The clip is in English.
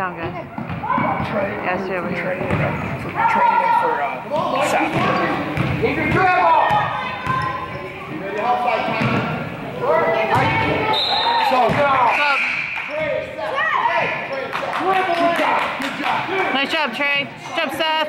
Sound good. Yeah, stay over here. training, for, for uh, South Korea. So, Club. good job, good job. Nice job, Trey. Good job, Seth.